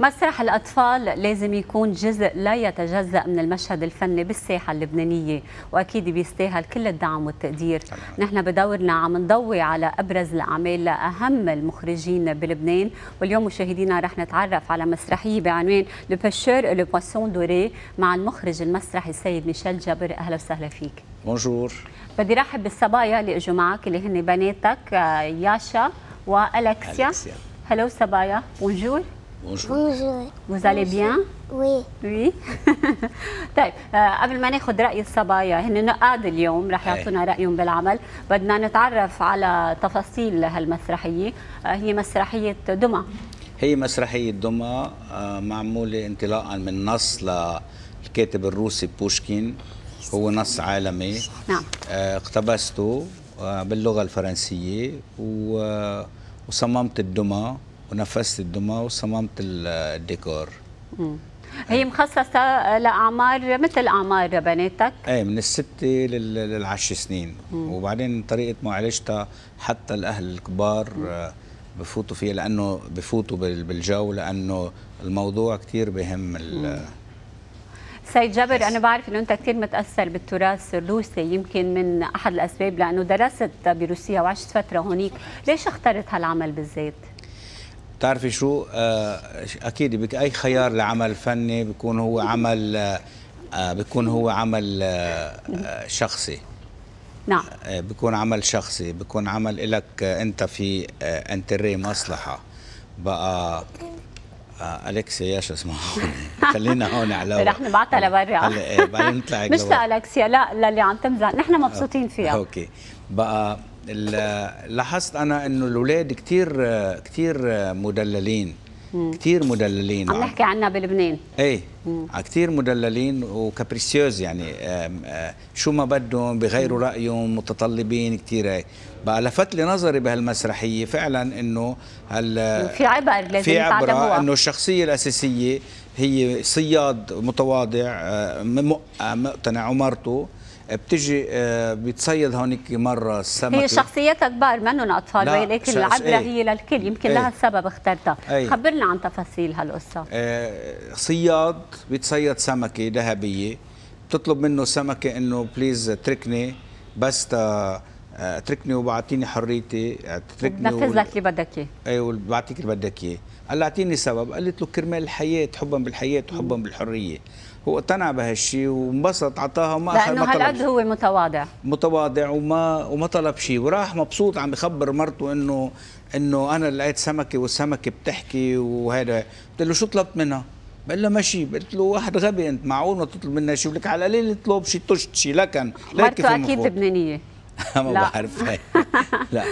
مسرح الأطفال لازم يكون جزء لا يتجزأ من المشهد الفني بالساحة اللبنانية وأكيد بيستاهل كل الدعم والتقدير. نحن بدورنا عم نضوي على أبرز الأعمال لأهم المخرجين بلبنان واليوم مشاهدينا رح نتعرف على مسرحية بعنوان لو باشور لو بواسون دوري مع المخرج المسرحي السيد ميشيل جابر. أهلا وسهلا فيك. بونجور بدي رحب بالصبايا اللي إجوا معك اللي هن بناتك آه، ياشا وألكسيا. هلو صبايا بونجور بونجور Bonjour. Vous allez bien Oui. Oui. طيب آه، قبل ما ناخذ رأي الصبايا هن نقاد اليوم رح أي. يعطونا رأيهم بالعمل بدنا نتعرف على تفاصيل هالمسرحية آه، هي مسرحية دمى هي مسرحية دمى آه، معمولة انطلاقا من نص للكاتب الروسي بوشكين هو نص عالمي نعم. اقتبسته باللغة الفرنسية و- وصممت الدمى ونفذت الدمى وصممت ال- الديكور. هي مخصصة لأعمار مثل أعمار بناتك؟ إيه من الستة لل- للعشر سنين. وبعدين طريقة معالجتها حتى الأهل الكبار آه، بفوتوا فيها لأنه بفوتوا بال- بالجو لأنه الموضوع كتير بهم سيد جابر أنا بعرف إنه أنت كثير متأثر بالتراث الروسي يمكن من أحد الأسباب لأنه درست بروسيا وعشت فترة هونيك ليش اخترت هالعمل بالذات؟ بتعرفي شو؟ آه، أكيد بك أي خيار لعمل فني بيكون هو عمل آه، آه، بيكون هو عمل شخصي. نعم. بيكون عمل شخصي بيكون عمل لك أنت في intérêt مصلحة. بقى آه، اليكسيا يا شو اسمه؟ خلينا هون على رح نبعتها لبرا. هلا إيه بعدين نطلع مش لالكسيا لا للي عم تمزح. نحن مبسوطين فيها. okay. بقى لاحظت أنا إنه الأولاد كثير كثير مدللين كثير مدللين. عم نحكي عنها بلبنان. إيه. كثير مدللين و capricieuse يعني آم، آه، شو ما بدهم بغيروا رأيهم متطلبين كثير هيك. بقى لفت لي نظري بهالمسرحية فعلا إنه هال في عبر لازم في عبرة. إنه الشخصية الأساسية هي صياد متواضع آه، آه، مقتنع ومرته. آه، بتجي آه، بتصيد هونيك مرة السمكه هي شخصيتها كبار منهم أطفال ولكن العبرة إيه. هي للكل يمكن إيه. لها السبب اخترتها إيه. خبرنا عن تفاصيل هالقصة آه، صياد بيتصيد سمكة ذهبية بتطلب منه سمكة إنه بليز اتركني بس تا أتركني وبعطيني حريتي أتركني نفذ لك اللي بدك إياه. أيوه بعطيك اللي بدك إياه. قال لي أعطيني سبب. قالت له كرمال الحياة حبا بالحياة وحبا بالحرية. هو اقتنع بهالشيء وانبسط عطاها وما لأنه هالقد هو متواضع متواضع وما وما طلب شيء. وراح مبسوط عم يخبر مرته إنه إنه أنا لقيت سمكة والسمكة بتحكي وهذا قلت له شو طلبت منها؟ بقول لها ماشي قلت له واحد غبي أنت معقول ما تطلب منها شيء؟ لك على القليل اطلب شيء طشت شيء لكن مرته أكيد. لبنانية. ما لا. بعرف هاي. لا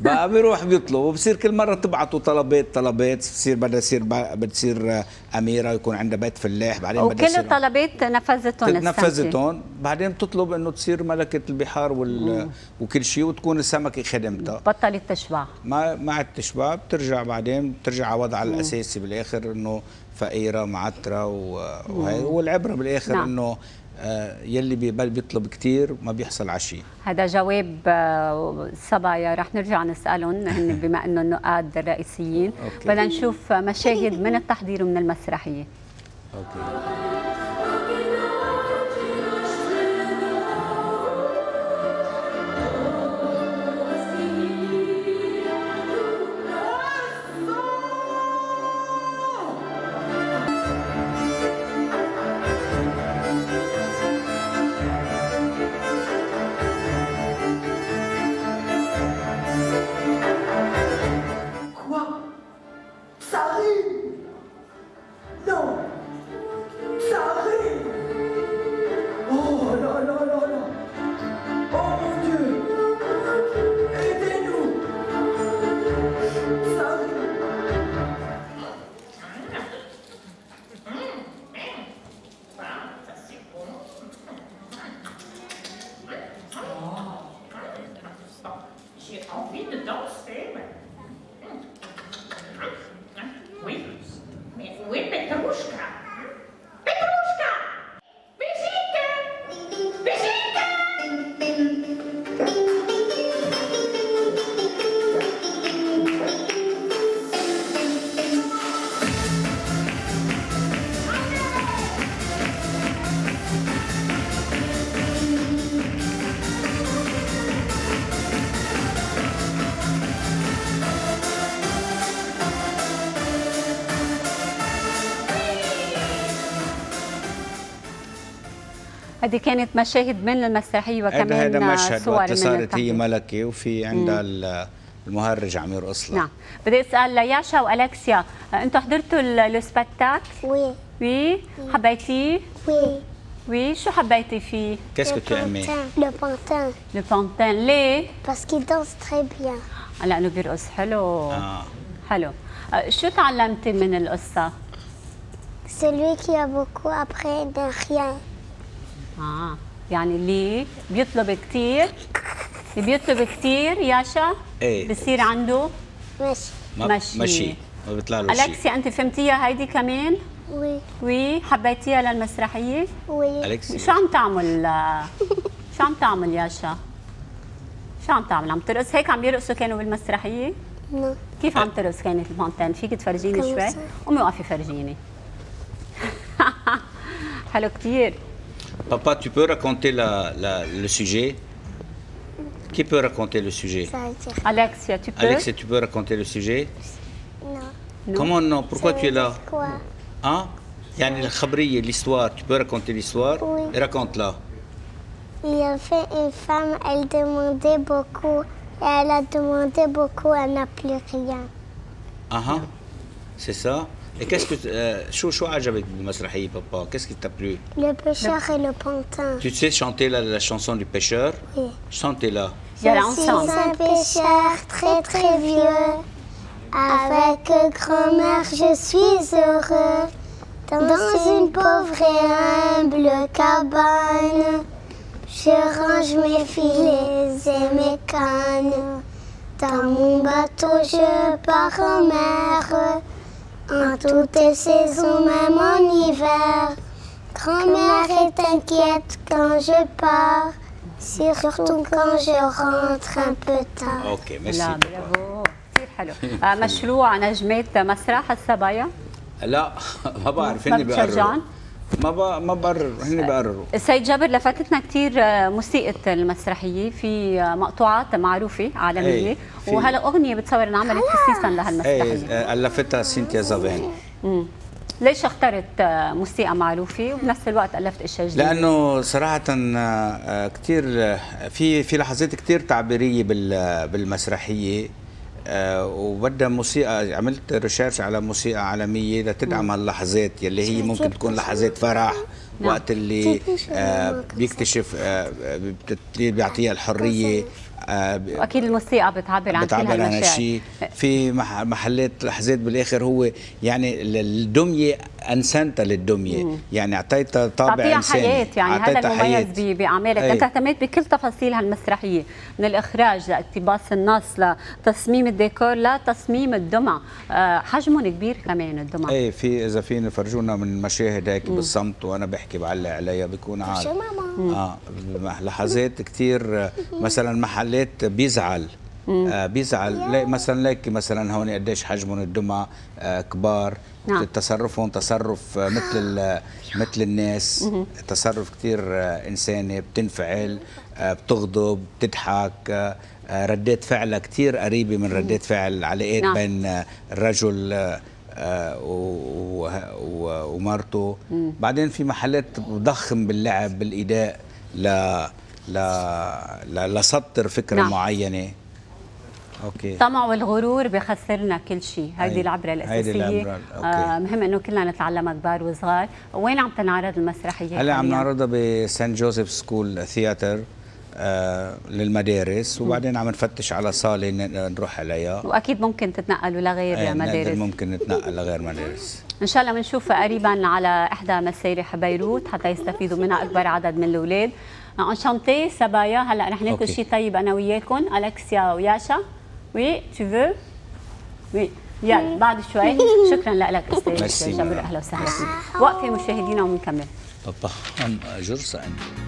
بقى بيروح بيطلب وبصير كل مرة تبعته طلبات طلبات بتصير بدها تصير بتصير أميرة يكون عندها بيت فلاح بعدين بدها وكل الطلبات نفذتهم. نفذتهم بعدين بتطلب إنه تصير ملكة البحار وال... وكل شيء وتكون السمكة خدمتها بطلت تشبع ما ما عاد تشبع بترجع بعدين بترجع على وضعها الأساسي بالآخر إنه فقيرة معترة و- وهي والعبرة بالآخر نعم. إنه يلي بيبل- بيطلب كثير ما بيحصل على شيء. هذا جواب آه، صبايا رح نرجع نسألهم. هن بما انه النقاد الرئيسيين. بدنا نشوف مشاهد من التحضير ومن المسرحية. okay. هذه كانت مشاهد من المسرحية هذا هذا وكمان مشهد صور وقت صارت هي. ملكه وفي عندها ال- المهرج عم يرقص لها نعم. بدي أسأل لياشا وألكسيا أنتم حضرتوا ال spectacle؟ Oui, oui. حبيتيه؟ oui. oui. شو حبيتي فيه؟ qu'est-ce que tu as aimé. Le pantin. Le pantin. لو ليه؟ Parce qu'il danse très bien. لأنه بيرقص حلو. آه. حلو. أه، شو تعلمتي من القصة؟ Celui qui a beaucoup après n'est rien. آه. يعني اللي بيطلب كثير اللي بيطلب كثير ياشا إيه. بصير عنده ماشي ما مشي. مشي. ما بيطلع له شيء. الكسيا أنت فهمتيها هيدي كمان؟ Oui, وي. حبيتيها للمسرحية؟ oui. الكسي شو عم تعمل؟ شو عم تعمل ياشا شو عم تعمل؟ عم ترقص؟ هيك عم يرقصوا كانوا بالمسرحية؟ Non. كيف عم ترقص كانت الفونتين؟ فيك تفرجيني شوي؟ قومي وقفي فرجيني حلو كثير Papa, tu peux raconter le sujet? Qui peut raconter le sujet? Alexia, tu peux? Alexia, tu peux raconter le sujet? Non. Comment non? Pourquoi tu es là? quoi? Hein? Yani le l'histoire, tu peux raconter l'histoire? Oui. Raconte-la. Il y avait une femme, elle demandait beaucoup, elle a demandé beaucoup, elle n'a plus rien. Ah uh c'est ça? Et qu'est-ce que. Euh, chou, avec Masrahi, papa? Qu'est-ce qui t'a plu? Le pêcheur et le pantin. Tu sais chanter la, la chanson du pêcheur? Oui. Chantez-la. Je suis un pêcheur très très vieux. Avec grand-mère, je suis heureux. Dans, Dans une pauvre et humble cabane, je range mes filets et mes cannes. Dans mon bateau, je pars en mer. En toutes les saisons, même en hiver. Grand-mère est inquiète quand je pars. Surtout quand je rentre un peu tard. اوكي ميرسي لا برافو كثير حلو آه، مشروع نجمات مسرح الصبايا لا ما بعرف ما هن بيقرروا بتشجعن؟ ما ب... ما بقرر هن بيقرروا السيد جابر لفتتنا كثير موسيقى المسرحية. في آه، مقطوعات معروفة عالمية. إيه، في- وهلا أغنية بتصور انعملت خصيصا إيه لهالمسرحيه آه، ألفتها سينتيا زافين. ليش اخترت آه، موسيقى معروفة؟ وبنفس الوقت ألفت اشياء جديده؟ لأنه صراحة كثير في في لحظات كثير تعبيرية بال- بالمسرحية. آه، وبدها موسيقى عملت ريسيرش على موسيقى عالمية لتدعم هاللحظات يلي هي ممكن تكون لحظات فرح نعم. وقت اللي آه، بيكتشف آه، بيعطيها الحرية آه، واكيد الموسيقى بتعبر عن بتعبر عن هالشيء في مح- محلات لحظات بالآخر هو يعني ال- الدمية انسنتها للدمية. يعني اعطيتها طابع انساني حياة يعني هذا. المميز باعمالك. انت اهتميت بكل تفاصيل هالمسرحيه من الإخراج لإقتباس النص لتصميم الديكور لتصميم الدمى آه، حجمهم كبير كمان الدمى إيه في إذا فينا فرجونا من المشاهد هيك بالصمت وأنا بحكي بعلق عليها بيكون ماما؟ آه لحظات كثير مثلا محلات بيزعل. آه بيزعل. لا مثلا ليك مثلا هون قديش حجمهم الدمى آه كبار. نعم. تصرفهم تصرف آه، مثل ال- مثل الناس. تصرف كثير آه إنساني بتنفعل آه بتغضب بتضحك. آه آه، ردات فعلها كثير قريبة من ردات فعل علاقات نعم. بين آه، الرجل آه، آه، و- و- ومرته. بعدين في محلات بضخم باللعب بالإيداء ل ل ل- لسطر فكرة نعم. معينة. okay. الطمع والغرور بخسرنا كل شيء. هيدي هي- العبرة هيدي الأساسية. العبرة، okay. آه مهم إنه كلنا نتعلمها كبار وصغار. وين عم تنعرض المسرحية هلأ عم؟ نعرضها ب Saint Joseph School Theatre آه للمدارس. وبعدين عم نفتش على صالة نروح عليها. وأكيد ممكن تتنقلوا لغير نقدر مدارس. ممكن نتنقل لغير مدارس. إن شاء الله بنشوف قريبا على إحدى مسارح بيروت حتى يستفيدوا منها أكبر عدد من الأولاد. أنشانتي سبايا هلأ رح ناكل. شيء طيب أنا وياكم ألكسيا وياشا. وي تو فو وي يلا بعد شوي. شكرا. لك أستاذ. جابر أهلا وسهلا. فيك وقفي مشاهدينا وبنكمل بابا هم جرصة عندي